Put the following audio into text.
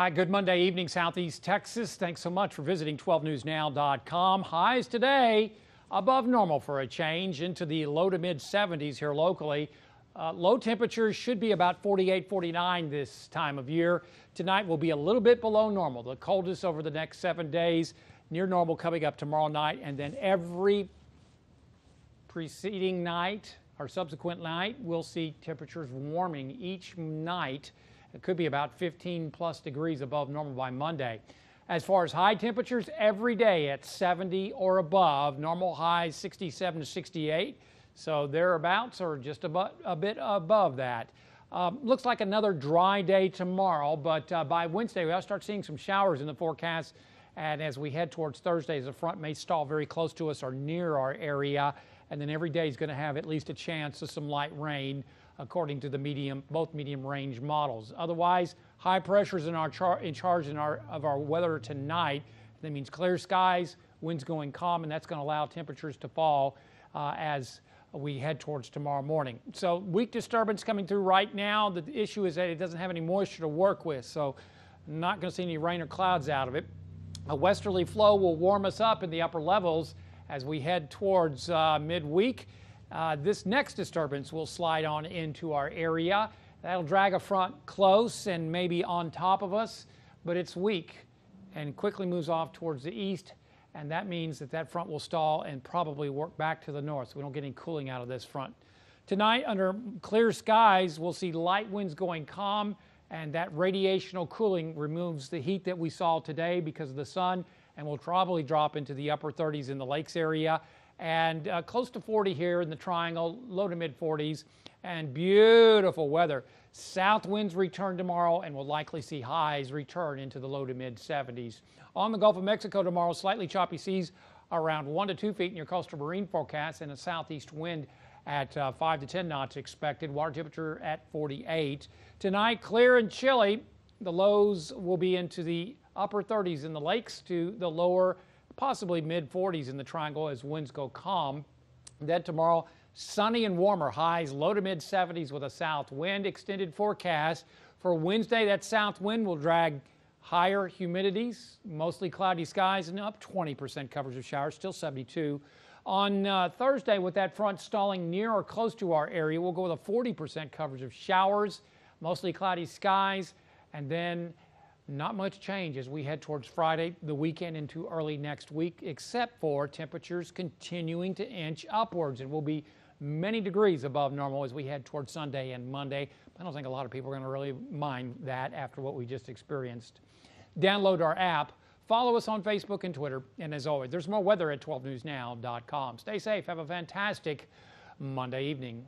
Hi, good Monday evening, Southeast Texas. Thanks so much for visiting 12newsnow.com. Highs today above normal for a change into the low to mid 70s here locally. Uh, low temperatures should be about 48, 49 this time of year. Tonight will be a little bit below normal, the coldest over the next seven days, near normal coming up tomorrow night, and then every preceding night or subsequent night, we'll see temperatures warming each night it could be about 15 plus degrees above normal by Monday. As far as high temperatures, every day at 70 or above, normal highs 67 to 68. So thereabouts or just about a bit above that. Um, looks like another dry day tomorrow, but uh, by Wednesday we'll start seeing some showers in the forecast. And as we head towards Thursday, the front may stall very close to us or near our area. And then every day is going to have at least a chance of some light rain according to the medium, both medium range models. Otherwise, high pressures in, our char in charge in our, of our weather tonight. That means clear skies, winds going calm, and that's going to allow temperatures to fall uh, as we head towards tomorrow morning. So weak disturbance coming through right now. The issue is that it doesn't have any moisture to work with, so not going to see any rain or clouds out of it. A westerly flow will warm us up in the upper levels as we head towards uh, midweek. Uh, this next disturbance will slide on into our area. That'll drag a front close and maybe on top of us, but it's weak and quickly moves off towards the east. And that means that that front will stall and probably work back to the north. So we don't get any cooling out of this front. Tonight, under clear skies, we'll see light winds going calm, and that radiational cooling removes the heat that we saw today because of the sun, and will probably drop into the upper 30s in the lakes area and uh, close to 40 here in the triangle, low to mid 40s, and beautiful weather. South winds return tomorrow and we'll likely see highs return into the low to mid 70s. On the Gulf of Mexico tomorrow, slightly choppy seas around 1 to 2 feet in your coastal marine forecast and a southeast wind at uh, 5 to 10 knots expected. Water temperature at 48. Tonight, clear and chilly. The lows will be into the upper 30s in the lakes to the lower possibly mid 40s in the triangle as winds go calm. Then tomorrow, sunny and warmer highs, low to mid 70s with a south wind. Extended forecast for Wednesday, that south wind will drag higher humidities, mostly cloudy skies, and up 20% coverage of showers, still 72. On uh, Thursday, with that front stalling near or close to our area, we'll go with a 40% coverage of showers, mostly cloudy skies, and then not much change as we head towards Friday, the weekend into early next week, except for temperatures continuing to inch upwards and will be many degrees above normal as we head towards Sunday and Monday. I don't think a lot of people are going to really mind that after what we just experienced. Download our app. Follow us on Facebook and Twitter. And as always, there's more weather at 12newsnow.com. Stay safe. Have a fantastic Monday evening.